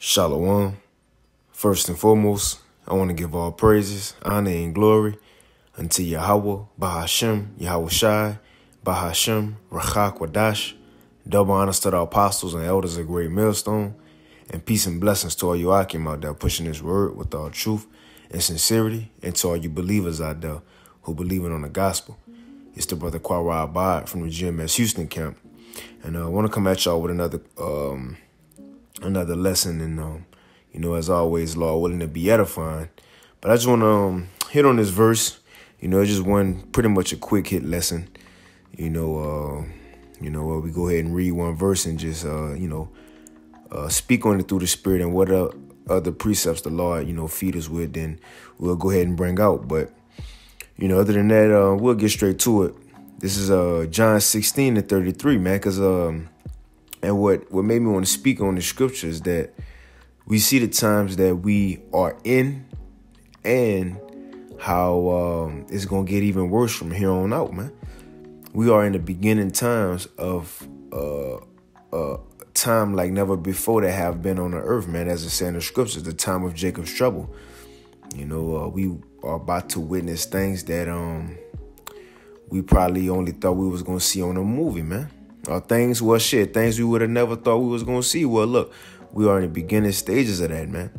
Shalom. First and foremost, I want to give all praises, honor, and glory unto Yahweh, Bahashem, Yahawashi, Bahashem, Rachak Wadash. Double honors to the apostles and elders of Great Millstone, and peace and blessings to all you Akim out there pushing this word with all truth and sincerity, and to all you believers out there who believe in on the gospel. It's the brother Kwara Abad from the GMS Houston camp, and uh, I want to come at y'all with another. Um, another lesson and um, you know as always law willing to be edifying. But i just want to um, hit on this verse. You know it's just one pretty much a quick hit lesson. You know uh, you know uh, we go ahead and read one verse and just uh, you know uh, speak on it through the spirit and what other precepts the lord you know feed us with then we'll go ahead and bring out. But you know other than that uh, we'll get straight to it. This is uh john 16 to 33 man because um and what, what made me want to speak on the scriptures that we see the times that we are in and how um, it's going to get even worse from here on out, man. We are in the beginning times of uh, uh, time like never before that have been on the earth, man. As it says in the scriptures, the time of Jacob's trouble. You know, uh, we are about to witness things that um we probably only thought we was gonna see on a movie, man. Or things, well, shit, things we would have never thought we was gonna see. Well, look, we are in the beginning stages of that, man.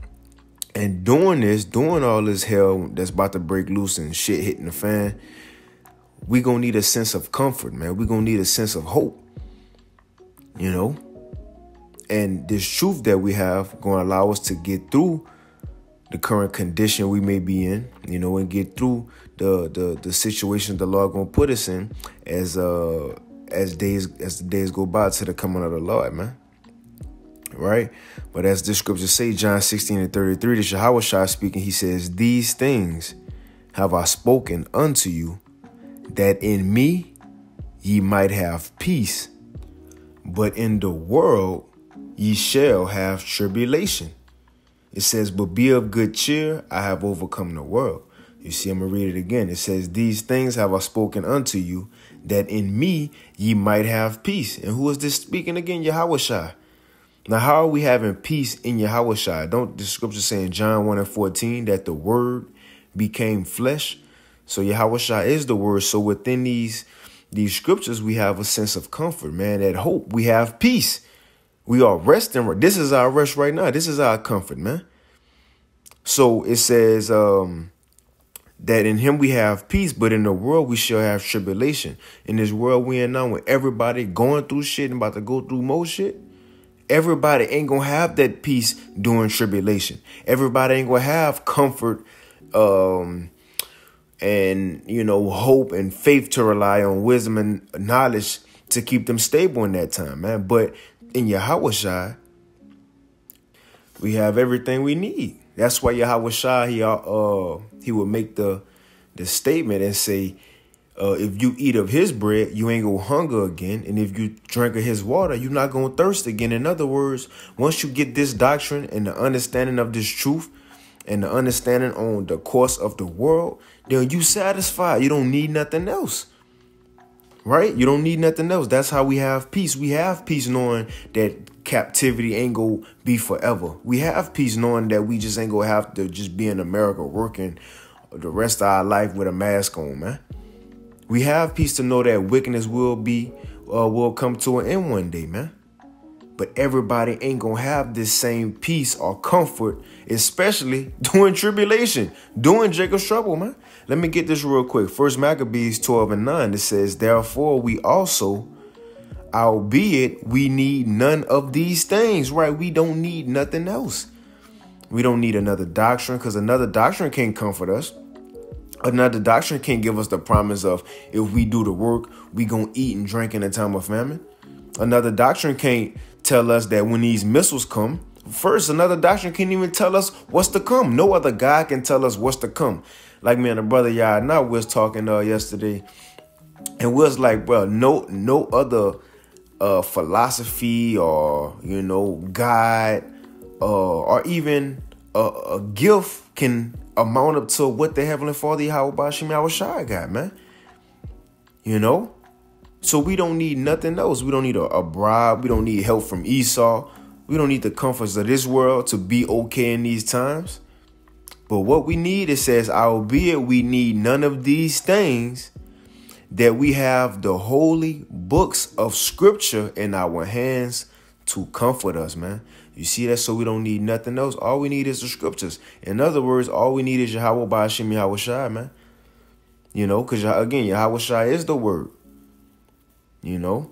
And doing this, doing all this hell that's about to break loose and shit hitting the fan, we gonna need a sense of comfort, man. We gonna need a sense of hope, you know. And this truth that we have gonna allow us to get through the current condition we may be in, you know, and get through the the the situation the Lord gonna put us in as uh as days as the days go by to the coming of the Lord, man. Right? But as the scriptures say, John 16 and 33, the Shai speaking, he says, These things have I spoken unto you, that in me ye might have peace, but in the world ye shall have tribulation. It says, But be of good cheer, I have overcome the world. You see, I'm going to read it again. It says, These things have I spoken unto you, that in me ye might have peace. And who is this speaking again? Yahweh. Now, how are we having peace in Yahweh? Don't the scripture say in John 1 and 14 that the word became flesh? So Yahweh is the word. So within these these scriptures, we have a sense of comfort, man, that hope. We have peace. We are resting. This is our rest right now. This is our comfort, man. So it says, um, that in him we have peace, but in the world we shall have tribulation. In this world we in now, when everybody going through shit and about to go through more shit, everybody ain't gonna have that peace during tribulation. Everybody ain't gonna have comfort, um, and you know, hope and faith to rely on wisdom and knowledge to keep them stable in that time, man. But in Yahawashi, we have everything we need. That's why Yahawashi, he uh he would make the the statement and say, uh, if you eat of his bread, you ain't gonna hunger again. And if you drink of his water, you're not gonna thirst again. In other words, once you get this doctrine and the understanding of this truth and the understanding on the course of the world, then you satisfied. You don't need nothing else. Right? You don't need nothing else. That's how we have peace. We have peace knowing that captivity ain't gonna be forever. We have peace knowing that we just ain't gonna have to just be in America working the rest of our life with a mask on, man. We have peace to know that wickedness will be uh, will come to an end one day, man. But everybody ain't gonna have this same peace or comfort, especially during tribulation, during Jacob's trouble, man. Let me get this real quick. First Maccabees 12 and 9, it says, Therefore we also, albeit we need none of these things, right? We don't need nothing else. We don't need another doctrine because another doctrine can't comfort us. Another doctrine can't give us the promise of if we do the work, we gonna eat and drink in a time of famine. Another doctrine can't tell us that when these missiles come, first another doctrine can't even tell us what's to come. No other God can tell us what's to come. Like me and the brother y'all now was talking uh yesterday, and was like, bro, no no other uh philosophy or you know God uh or even a, a gift can amount up to what the Heavenly Father Yahweh Bashim Yahweh got, man. You know? So we don't need nothing else. We don't need a, a, bribe. We don't need help from Esau. We don't need the comforts of this world to be okay in these times. But what we need, it says, albeit we need none of these things, that we have the holy books of scripture in our hands to comfort us, man. You see that? So we don't need nothing else. All we need is the scriptures. In other words, all we need is Yahweh Ba'ashim Yahawashi, man. You know, because again, Yahawashi is the word. You know?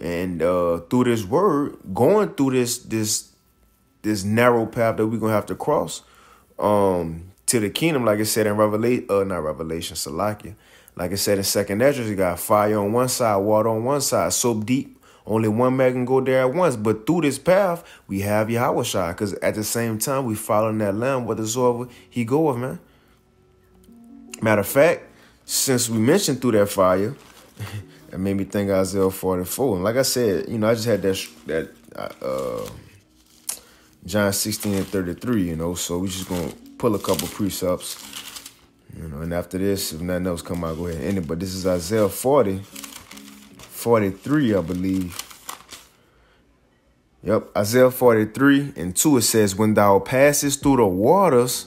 And uh through this word, going through this this this narrow path that we're gonna have to cross um to the kingdom, like I said in Revelation, uh not Revelation, Salakia. Like I said in Second Esdras, you got fire on one side, water on one side, so deep, only one man can go there at once. But through this path, we have Yahweh because at the same time, we following that lamb whatsoever he goeth, man. Matter of fact, since we mentioned through that fire, it made me think Isaiah 44. And like I said, you know, I just had that that uh, John 16 and 33, you know, so we just gonna pull a couple precepts you know, and after this, if nothing else come out, go ahead and end it. But this is Isaiah 40, 43, I believe. Yep, Isaiah 43 and 2, it says, When thou passest through the waters,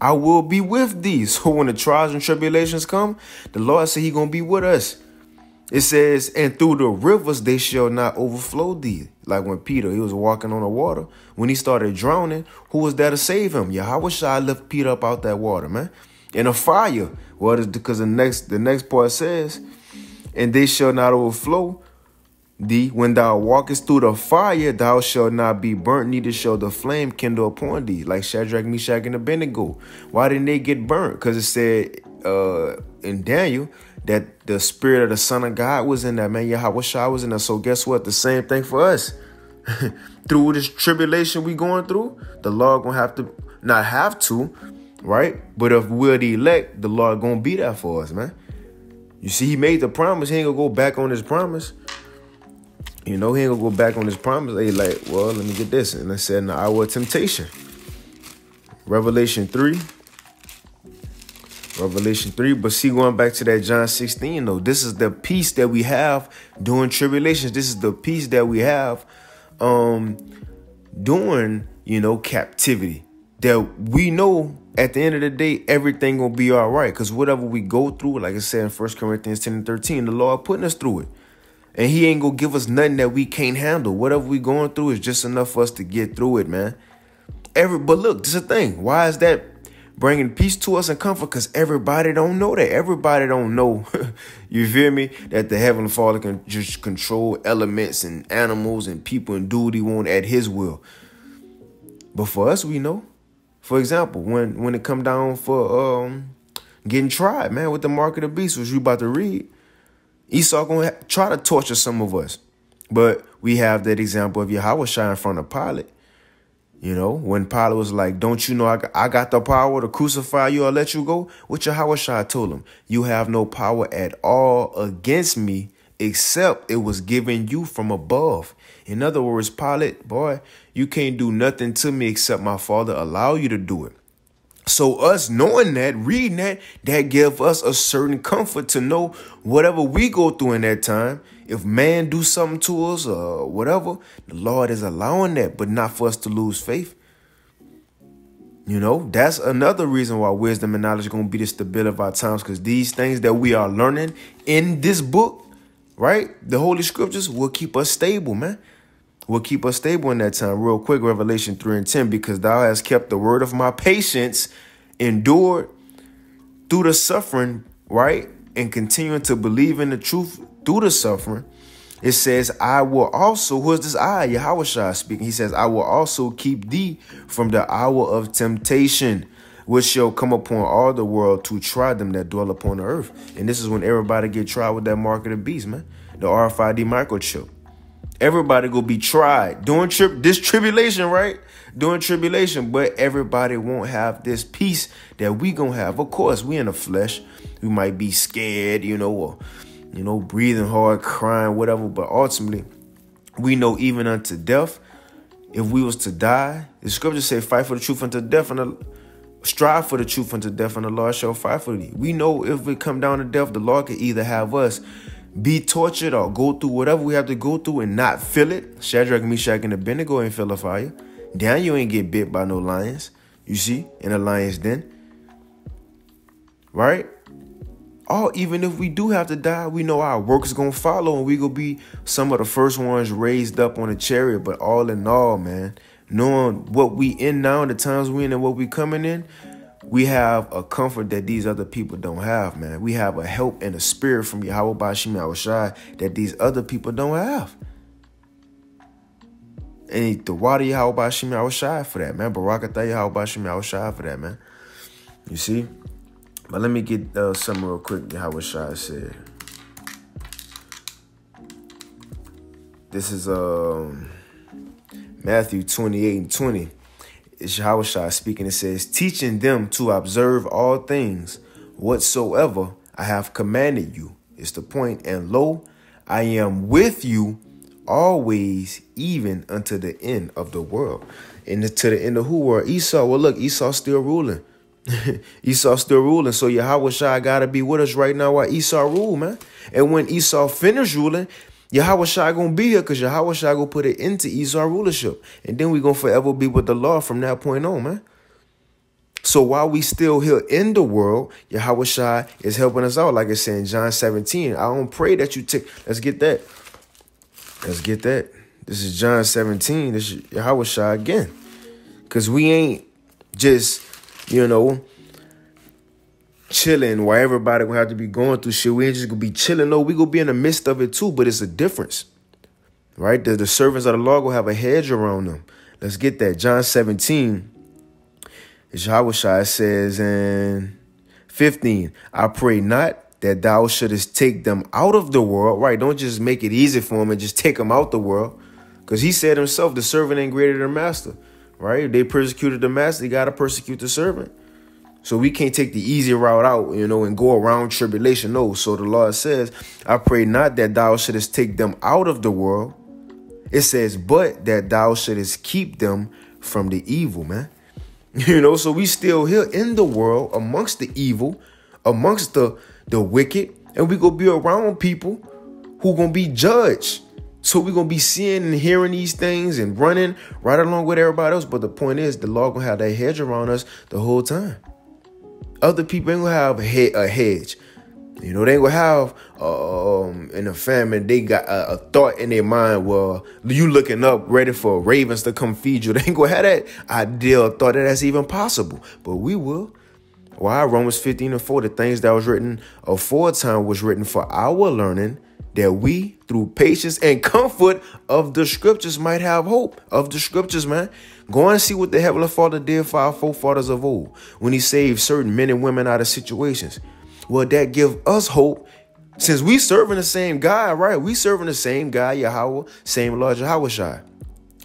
I will be with thee. So when the trials and tribulations come, the Lord said he gonna be with us. It says, and through the rivers they shall not overflow thee. Like when Peter, he was walking on the water. When he started drowning, who was there to save him? Yahawashi lift Peter up out that water, man in a fire. What is because the next the next part says, and they shall not overflow thee when thou walkest through the fire, thou shalt not be burnt, neither shall the flame kindle upon thee, like Shadrach, Meshach, and Abednego. Why didn't they get burnt? Because it said uh, in Daniel that the spirit of the Son of God was in that man. Yahawashi was in that. So guess what? The same thing for us. through this tribulation we going through, the Lord gonna have to not have to, right? But if we're the elect, the Lord gonna be there for us, man. You see, he made the promise. He ain't gonna go back on his promise. You know, he ain't gonna go back on his promise. They like, well, let me get this. And I said in the hour temptation. Revelation 3. Revelation 3. But see, going back to that John 16, though, this is the peace that we have during tribulations. This is the peace that we have um during, you know, captivity. That we know at the end of the day, everything gonna be all right. Cause whatever we go through, like I said in First Corinthians 10 and 13, the Lord putting us through it. And he ain't gonna give us nothing that we can't handle. Whatever we going through is just enough for us to get through it, man. Every but look, this is the thing. Why is that bringing peace to us and comfort? Because everybody don't know that. Everybody don't know. you feel me? That the Heavenly Father can just control elements and animals and people and do what he want at his will. But for us, we know. For example, when when it come down for um getting tried, man, with the mark of the beast, which you about to read, Esau gonna try to torture some of us. But we have that example of Yahweh in front of Pilate. You know, when Pilate was like, Don't you know I got, I got the power to crucify you or let you go? Which Yahawashi told him, You have no power at all against me except it was given you from above. In other words, Pilate, boy, you can't do nothing to me except my father allow you to do it. So us knowing that, reading that, that give us a certain comfort to know whatever we go through in that time, if man do something to us or whatever, the Lord is allowing that, but not for us to lose faith. You know, that's another reason why wisdom and knowledge are going to be the stability of our times because these things that we are learning in this book, right? The Holy Scriptures will keep us stable, man will keep us stable in that time. Real quick, Revelation 3 and 10, because thou hast kept the word of my patience, endured through the suffering, right? And continuing to believe in the truth through the suffering. It says, I will also, who is this I? Yahawashi speaking. He says, I will also keep thee from the hour of temptation, which shall come upon all the world to try them that dwell upon the earth. And this is when everybody get tried with that mark of the beast, man. The RFID microchip. Everybody gonna be tried during trip this tribulation, right? During tribulation, but everybody won't have this peace that we gonna have. Of course, we in the flesh. We might be scared, you know, or you know, breathing hard, crying, whatever. But ultimately, we know even unto death, if we was to die, the scriptures say, "Fight for the truth unto death," and the, strive for the truth unto death, and the Lord shall fight for thee. We know if we come down to death, the Lord could either have us be tortured or go through whatever we have to go through and not feel it. Shadrach, Meshach, and Abednego ain't feel a fire. Daniel ain't get bit by no lions. You see, in a lion's den. Right? Or even if we do have to die, we know our work is gonna follow and we gonna be some of the first ones raised up on a chariot. But all in all, man, knowing what we in now, the times we in and what we coming in, we have a comfort that these other people don't have, man. We have a help and a spirit from Yahweh Bashim Awashai that these other people don't have. And the water Yahweh Bashim Awashai for that, man. Barakatah Yahweh Bashim Awashai for that, man. You see? But let me get uh, some real quick. Yahawashi said. This is um, Matthew 28 and 20. It's Yahawashi speaking. It says, Teaching them to observe all things whatsoever I have commanded you. It's the point. And lo, I am with you always, even unto the end of the world. And to the end of who world? Esau. Well, look, Esau still ruling. Esau still ruling. So Yahweh gotta be with us right now while Esau rule, man. And when Esau finish ruling, Yahweh gonna be here because Yahweh gonna put it into Esau rulership. And then we gonna forever be with the law from that point on, man. So while we still here in the world, Yahweh is helping us out. Like I said in John 17. I don't pray that you take let's get that. Let's get that. This is John 17. This is again. Cause we ain't just you know, chilling while everybody gonna have to be going through shit. We ain't just gonna be chilling. No, we gonna be in the midst of it too, but it's a difference. Right? The, the servants of the Lord will have a hedge around them. Let's get that. John 17. Yahweh says in 15, I pray not that thou shouldest take them out of the world. Right? Don't just make it easy for them and just take them out the world. Because he said himself, the servant ain't greater than master right? They persecuted the master, they got to persecute the servant. So we can't take the easy route out, you know, and go around tribulation. No. So the Lord says, I pray not that thou shouldest take them out of the world. It says, but that thou shouldest keep them from the evil, man. You know, so we still here in the world amongst the evil, amongst the the wicked, and we gonna be around people who gonna be judged. So we're gonna be seeing and hearing these things and running right along with everybody else. But the point is, the law gonna have that hedge around us the whole time. Other people ain't gonna have a hedge. You know, they ain't gonna have um in the family, they got a, a, thought in their mind, well, you looking up ready for ravens to come feed you. They ain't gonna have that ideal thought that that's even possible. But we will. Why? Romans 15 and 4, the things that was written aforetime was written for our learning that we, through patience and comfort of the scriptures, might have hope of the scriptures, man. Go and see what the Heavenly Father did for our forefathers of old when he saved certain men and women out of situations. Well, that give us hope since we serving the same God, right? We serving the same God, Yahweh, same Lord Yahawashi.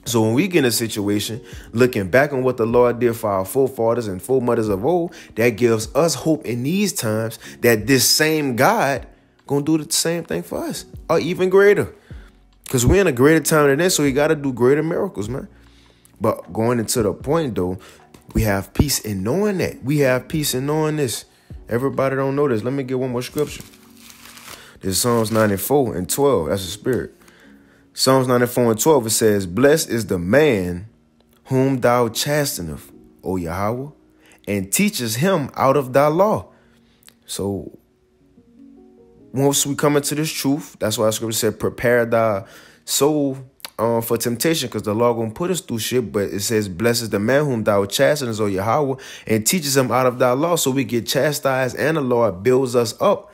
So when we get in a situation, looking back on what the Lord did for our forefathers and foremothers of old, that gives us hope in these times that this same God gonna do the same thing for us or even greater. Because we're in a greater time than this, so we got to do greater miracles, man. But going into the point, though, we have peace in knowing that. We have peace in knowing this. Everybody don't know this. Let me get one more scripture. This is Psalms 94 and 12. That's the spirit. Psalms 94 and 12, it says, Blessed is the man whom thou chasteneth, O Yahweh, and teaches him out of thy law. So once we come into this truth, that's why the scripture said, prepare thy soul um, for temptation, because the Lord gonna put us through shit. But it says, blesses the man whom thou chastenest, O Yahweh, and teaches him out of thy law. So we get chastised, and the Lord builds us up.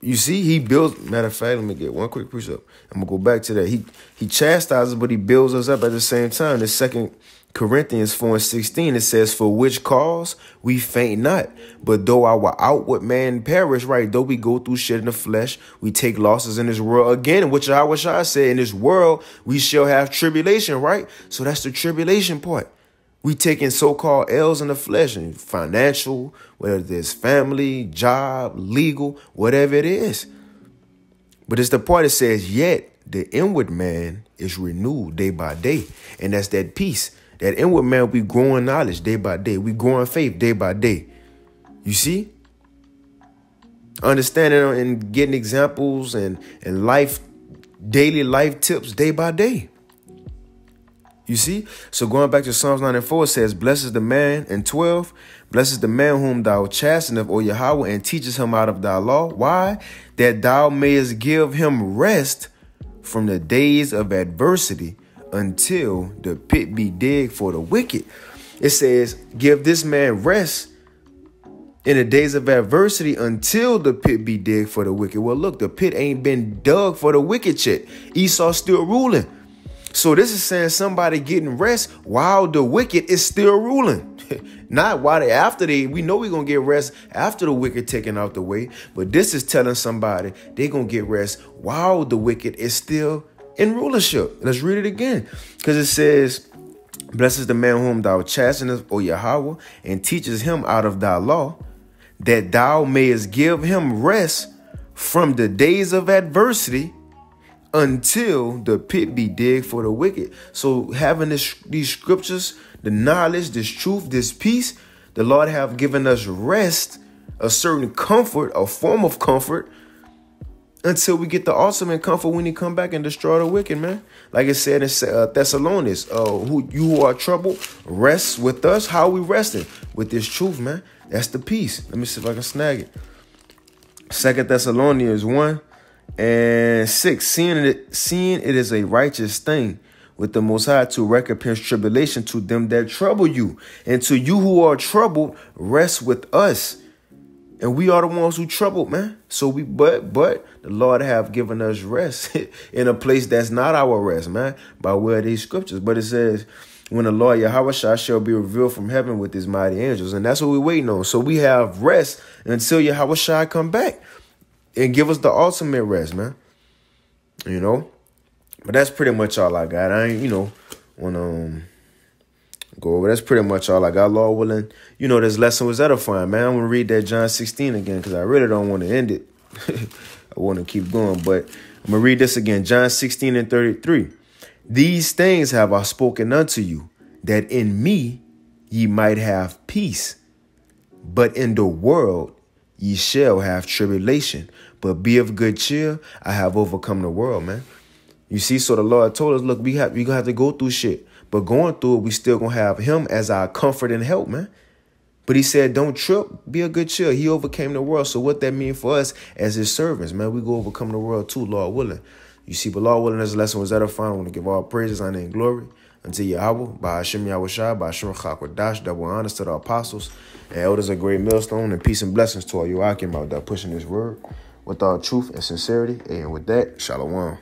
You see, he builds. Matter of fact, let me get one quick precept. I'm gonna go back to that. He he chastises, but he builds us up at the same time. The second Corinthians 4 and 16, it says, For which cause we faint not, but though our outward man perish, right, though we go through shit in the flesh, we take losses in this world again, which I wish I said, in this world, we shall have tribulation, right? So that's the tribulation part. We taking so-called L's in the flesh and financial, whether it's family, job, legal, whatever it is. But it's the part that says, yet the inward man is renewed day by day. And that's that peace. That inward man, we growing knowledge day by day. We growing faith day by day. You see? understanding and getting examples and, and life, daily life tips day by day. You see? So going back to Psalms 94, it says, Blessed is the man, and 12, blesses the man whom thou chasteneth, O Yahweh, and teaches him out of thy law. Why? That thou mayest give him rest from the days of adversity until the pit be digged for the wicked. It says, Give this man rest in the days of adversity until the pit be digged for the wicked. Well, look, the pit ain't been dug for the wicked yet. Esau still ruling. So this is saying somebody getting rest while the wicked is still ruling. Not while they after they we know we're gonna get rest after the wicked taken out the way, but this is telling somebody they're gonna get rest while the wicked is still in rulership. Let's read it again. Because it says, Blesses the man whom thou chastenest, O Yahweh, and teaches him out of thy law, that thou mayest give him rest from the days of adversity until the pit be digged for the wicked. So having this, these scriptures, the knowledge, this truth, this peace, the Lord have given us rest, a certain comfort, a form of comfort, until we get the awesome and comfort when he come back and destroy the wicked, man. Like it said in uh, Thessalonians, uh, who you who are troubled, rest with us. How we resting? With this truth, man. That's the peace. Let me see if I can snag it. Second Thessalonians 1 and six, seeing it, seeing it is a righteous thing with the Most High to recompense tribulation to them that trouble you, and to you who are troubled, rest with us. And we are the ones who troubled, man. So we, but, but the Lord have given us rest in a place that's not our rest, man, by way of these scriptures. But it says, when the Lord Yahweh shall be revealed from heaven with his mighty angels. And that's what we're waiting on. So we have rest until Yahweh shall come back and give us the ultimate rest, man. You know? But that's pretty much all I got. I ain't, you know, wanna um, go over. That's pretty much all I got. Lord willing, you know, this lesson was edifying, man. I'm gonna read that John 16 again because I really don't want to end it. I want to keep going, but I'm gonna read this again. John 16 and 33. These things have I spoken unto you, that in me ye might have peace. But in the world ye shall have tribulation. But be of good cheer. I have overcome the world, man. You see, so the Lord told us, look, we have we gonna have to go through shit. But going through it, we still gonna have him as our comfort and help, man. But he said, don't trip, be a good cheer. He overcame the world. So what that mean for us as his servants, man, we go overcome the world too, Lord willing. You see, but Lord willing, this lesson was edifying. I want to give all praises, honor, and glory unto Yahweh, by Hashem Yahawashi, by Hashem Dash, double honors to the apostles and elders of great millstone, and peace and blessings to all you out there pushing this word with all truth and sincerity. And with that, shalom.